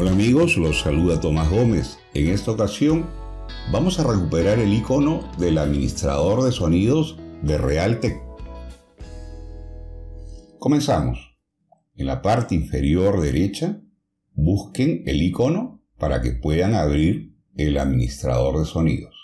Hola amigos, los saluda Tomás Gómez. En esta ocasión vamos a recuperar el icono del administrador de sonidos de Realtek. Comenzamos. En la parte inferior derecha, busquen el icono para que puedan abrir el administrador de sonidos.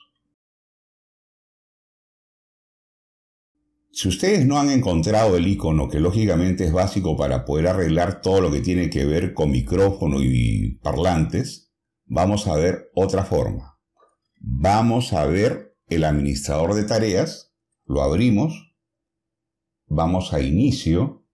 Si ustedes no han encontrado el icono, que lógicamente es básico para poder arreglar todo lo que tiene que ver con micrófono y parlantes, vamos a ver otra forma. Vamos a ver el administrador de tareas, lo abrimos, vamos a inicio,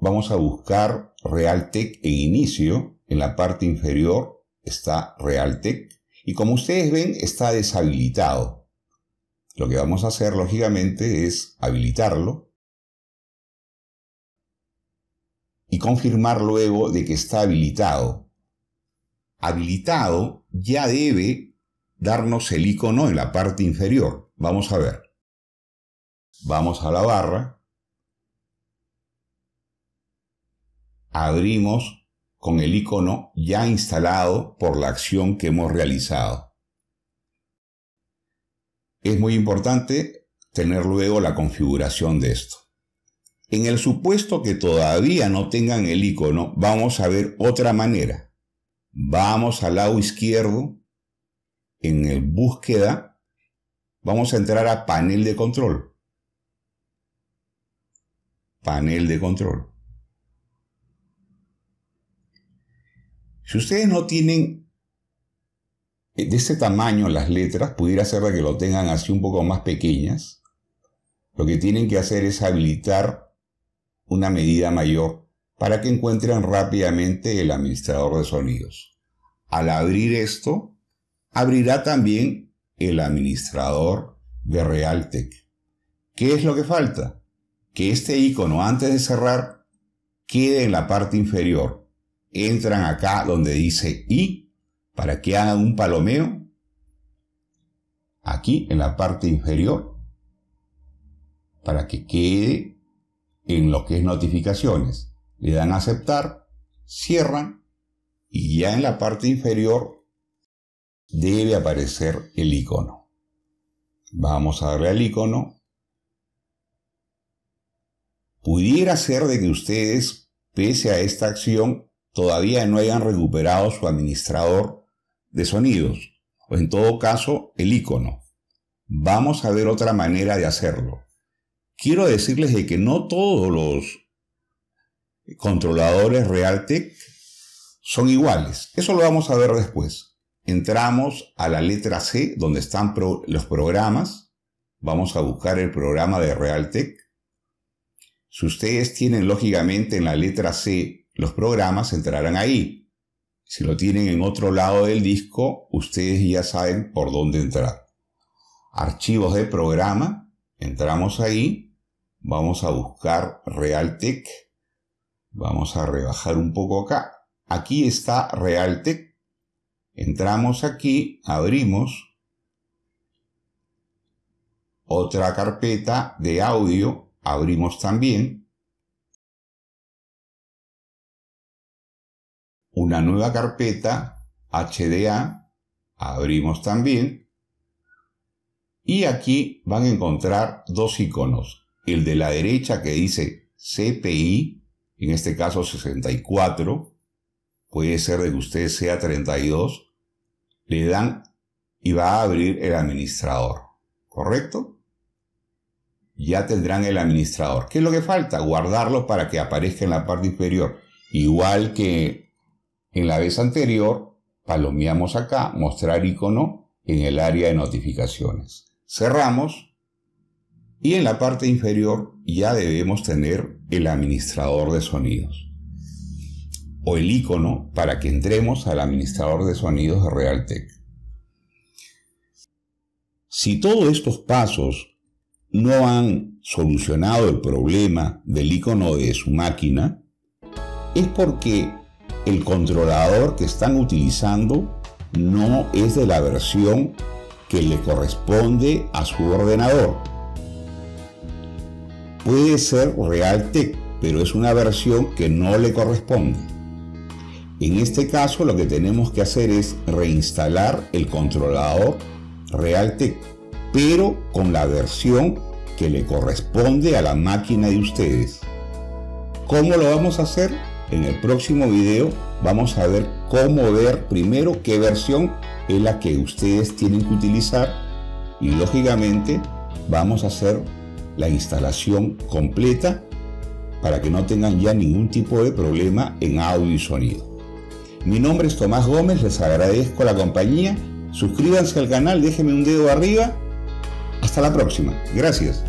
vamos a buscar Realtek en inicio, en la parte inferior está Realtek, y como ustedes ven, está deshabilitado. Lo que vamos a hacer, lógicamente, es habilitarlo y confirmar luego de que está habilitado. Habilitado ya debe darnos el icono en la parte inferior. Vamos a ver. Vamos a la barra. Abrimos con el icono ya instalado por la acción que hemos realizado. Es muy importante tener luego la configuración de esto. En el supuesto que todavía no tengan el icono, vamos a ver otra manera. Vamos al lado izquierdo, en el búsqueda, vamos a entrar a panel de control. Panel de control. Si ustedes no tienen de este tamaño las letras, pudiera ser que lo tengan así un poco más pequeñas. Lo que tienen que hacer es habilitar una medida mayor para que encuentren rápidamente el administrador de sonidos. Al abrir esto, abrirá también el administrador de Realtek. ¿Qué es lo que falta? Que este icono antes de cerrar quede en la parte inferior entran acá donde dice I para que hagan un palomeo. Aquí en la parte inferior. Para que quede en lo que es notificaciones. Le dan a aceptar, cierran y ya en la parte inferior debe aparecer el icono. Vamos a darle al icono. Pudiera ser de que ustedes, pese a esta acción, todavía no hayan recuperado su administrador de sonidos, o en todo caso el icono. Vamos a ver otra manera de hacerlo. Quiero decirles de que no todos los controladores Realtek son iguales. Eso lo vamos a ver después. Entramos a la letra C donde están los programas. Vamos a buscar el programa de Realtek. Si ustedes tienen lógicamente en la letra C los programas entrarán ahí. Si lo tienen en otro lado del disco, ustedes ya saben por dónde entrar. Archivos de programa, entramos ahí, vamos a buscar Realtek, vamos a rebajar un poco acá. Aquí está Realtek, entramos aquí, abrimos otra carpeta de audio, abrimos también, una nueva carpeta HDA, abrimos también, y aquí van a encontrar dos iconos. El de la derecha que dice CPI, en este caso 64, puede ser de que usted sea 32, le dan y va a abrir el administrador, ¿correcto? Ya tendrán el administrador. ¿Qué es lo que falta? Guardarlo para que aparezca en la parte inferior. Igual que en la vez anterior, palomeamos acá, mostrar icono en el área de notificaciones. Cerramos y en la parte inferior ya debemos tener el administrador de sonidos o el icono para que entremos al administrador de sonidos de Realtek. Si todos estos pasos no han solucionado el problema del icono de su máquina, es porque el controlador que están utilizando no es de la versión que le corresponde a su ordenador. Puede ser Realtek, pero es una versión que no le corresponde. En este caso lo que tenemos que hacer es reinstalar el controlador Realtek, pero con la versión que le corresponde a la máquina de ustedes. ¿Cómo lo vamos a hacer? En el próximo video vamos a ver cómo ver primero qué versión es la que ustedes tienen que utilizar y lógicamente vamos a hacer la instalación completa para que no tengan ya ningún tipo de problema en audio y sonido. Mi nombre es Tomás Gómez, les agradezco la compañía, suscríbanse al canal, déjenme un dedo arriba. Hasta la próxima, gracias.